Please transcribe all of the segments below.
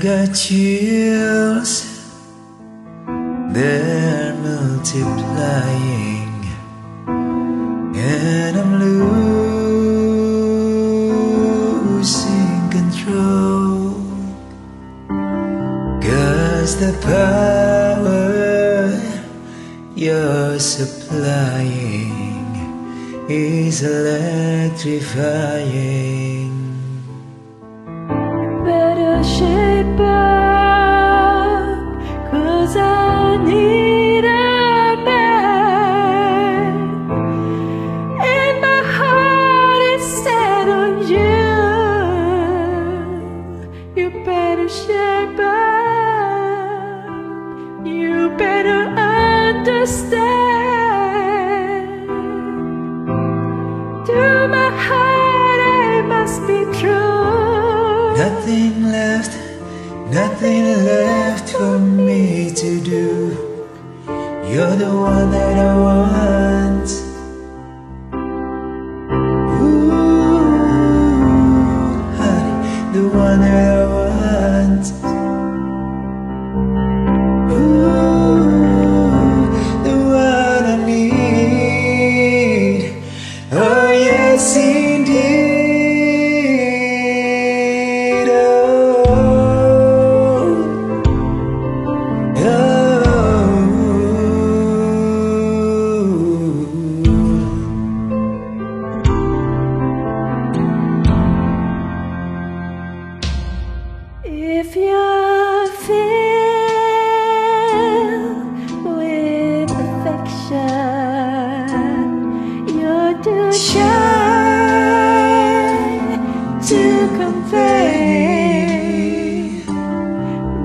got chills, they're multiplying, and I'm losing control. Cause the power you're supplying is electrifying. Shape You better understand To my heart I must be true Nothing left, nothing left for me to do. You're the one that I want. If you're filled with affection, you're too shy to convey.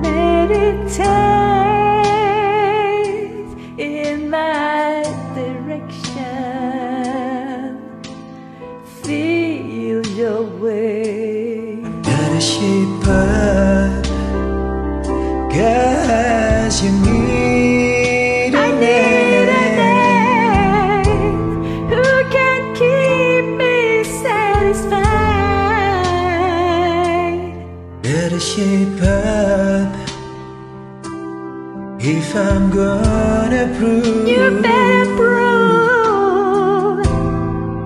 Meditate you need I a need a man. man who can keep me satisfied. Gotta shape up if I'm gonna prove You better prove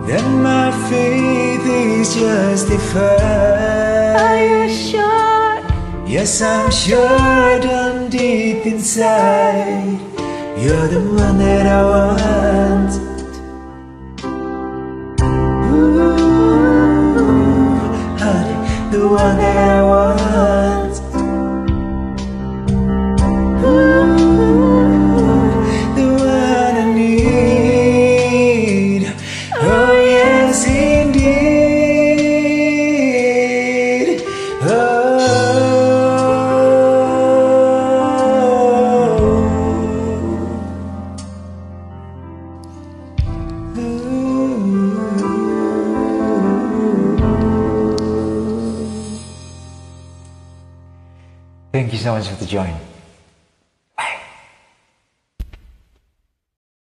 that my faith is justified. Yes, I'm sure down deep inside, you're the one that I want. Thank you so much for the join.